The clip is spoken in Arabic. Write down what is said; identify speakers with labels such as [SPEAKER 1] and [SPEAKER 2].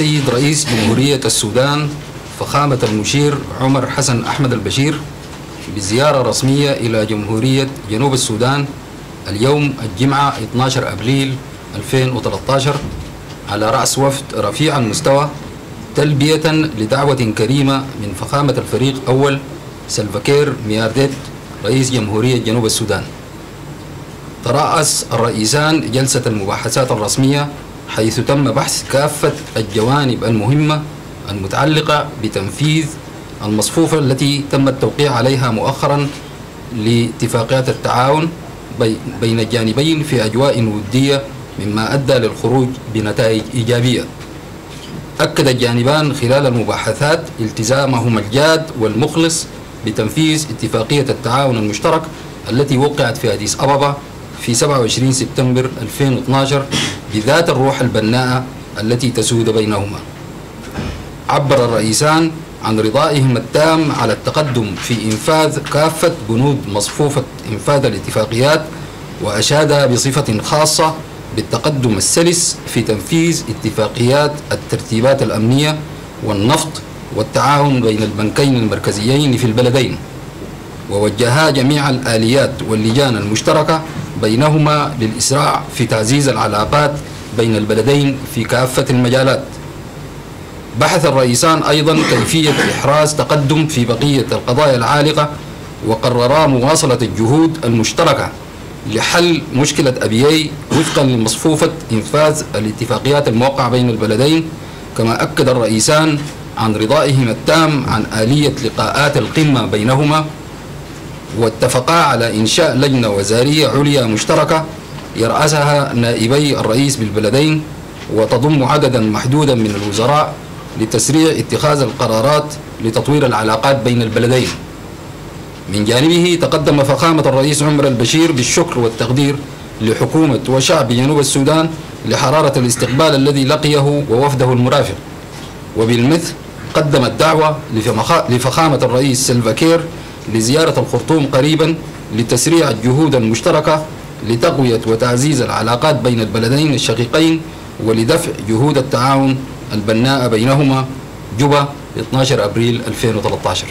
[SPEAKER 1] سيد رئيس جمهورية السودان فخامة المشير عمر حسن أحمد البشير بزيارة رسمية إلى جمهورية جنوب السودان اليوم الجمعة 12 أبريل 2013 على رأس وفد رفيع المستوى تلبية لدعوة كريمة من فخامة الفريق أول سلفاكير ميارديت رئيس جمهورية جنوب السودان. ترأس الرئيسان جلسة المباحثات الرسمية حيث تم بحث كافة الجوانب المهمة المتعلقة بتنفيذ المصفوفة التي تم التوقيع عليها مؤخرا لاتفاقيات التعاون بين الجانبين في أجواء ودية مما أدى للخروج بنتائج إيجابية. أكد الجانبان خلال المباحثات التزامهما الجاد والمخلص بتنفيذ اتفاقية التعاون المشترك التي وقعت في أديس أبابا في 27 سبتمبر 2012 بذات الروح البناءة التي تسود بينهما. عبر الرئيسان عن رضائهم التام على التقدم في إنفاذ كافة بنود مصفوفة إنفاذ الاتفاقيات وأشاد بصفة خاصة بالتقدم السلس في تنفيذ اتفاقيات الترتيبات الأمنية والنفط والتعاون بين البنكين المركزيين في البلدين. ووجها جميع الآليات واللجان المشتركة بينهما للإسراع في تعزيز العلاقات بين البلدين في كافة المجالات. بحث الرئيسان أيضا كيفية إحراز تقدم في بقية القضايا العالقة وقررا مواصلة الجهود المشتركة لحل مشكلة أبيي وفقا لمصفوفة إنفاذ الاتفاقيات الموقعة بين البلدين كما أكد الرئيسان عن رضائهما التام عن آلية لقاءات القمة بينهما واتفقا على إنشاء لجنة وزارية عليا مشتركة يرأسها نائبي الرئيس بالبلدين وتضم عددا محدودا من الوزراء لتسريع اتخاذ القرارات لتطوير العلاقات بين البلدين. من جانبه تقدم فخامة الرئيس عمر البشير بالشكر والتقدير لحكومة وشعب جنوب السودان لحرارة الاستقبال الذي لقيه ووفده المرافق. وبالمثل قدم الدعوة لفخامة الرئيس سلفاكير لزيارة الخرطوم قريبا لتسريع الجهود المشتركة لتقوية وتعزيز العلاقات بين البلدين الشقيقين ولدفع جهود التعاون البناءة بينهما جوبا 12 أبريل 2013